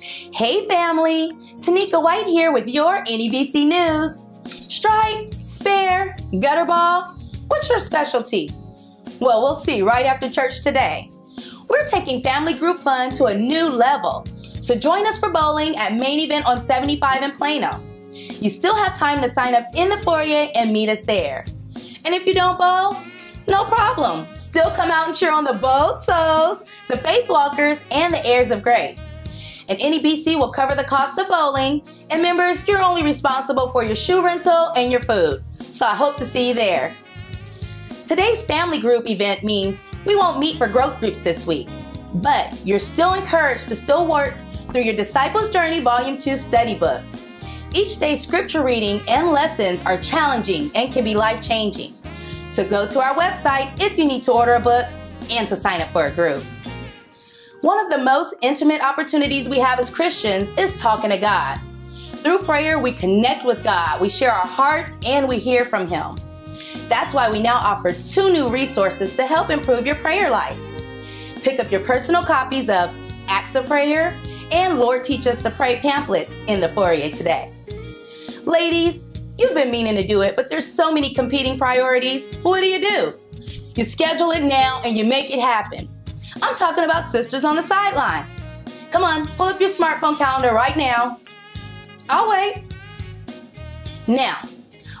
Hey family, Teneka White here with your NEBC News. Strike, spare, gutter ball, what's your specialty? Well, we'll see right after church today. We're taking family group fun to a new level. So join us for bowling at Main Event on 75 in Plano. You still have time to sign up in the foyer and meet us there. And if you don't bowl, no problem. Still come out and cheer on the Bold Souls, the Faith Walkers, and the Heirs of Grace. And NEBC will cover the cost of bowling, and members, you're only responsible for your shoe rental and your food. So I hope to see you there. Today's family group event means we won't meet for growth groups this week, but you're still encouraged to still work through your Disciples Journey Volume 2 study book. Each day's scripture reading and lessons are challenging and can be life changing. So go to our website if you need to order a book and to sign up for a group. One of the most intimate opportunities we have as Christians is talking to God. Through prayer, we connect with God, we share our hearts, and we hear from Him. That's why we now offer two new resources to help improve your prayer life. Pick up your personal copies of Acts of Prayer and Lord Teach Us to Pray pamphlets in the foyer today. Ladies, you've been meaning to do it, but there's so many competing priorities. What do you do? You schedule it now and you make it happen. I'm talking about Sisters on the Sideline. Come on, pull up your smartphone calendar right now. I'll wait. Now,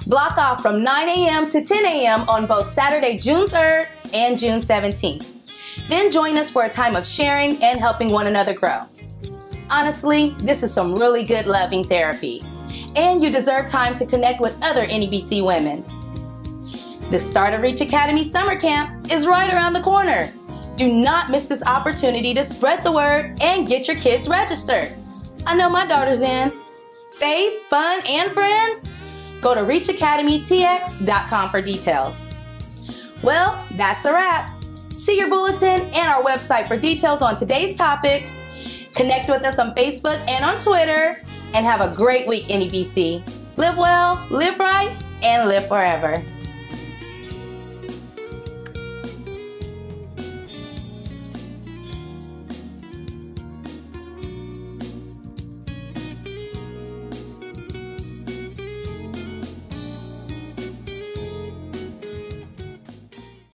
block off from 9 a.m. to 10 a.m. on both Saturday, June 3rd and June 17th. Then join us for a time of sharing and helping one another grow. Honestly, this is some really good loving therapy. And you deserve time to connect with other NEBC women. The start of Reach Academy Summer Camp is right around the corner. Do not miss this opportunity to spread the word and get your kids registered. I know my daughter's in. Faith, fun, and friends? Go to reachacademytx.com for details. Well, that's a wrap. See your bulletin and our website for details on today's topics. Connect with us on Facebook and on Twitter. And have a great week, NEBC. Live well, live right, and live forever.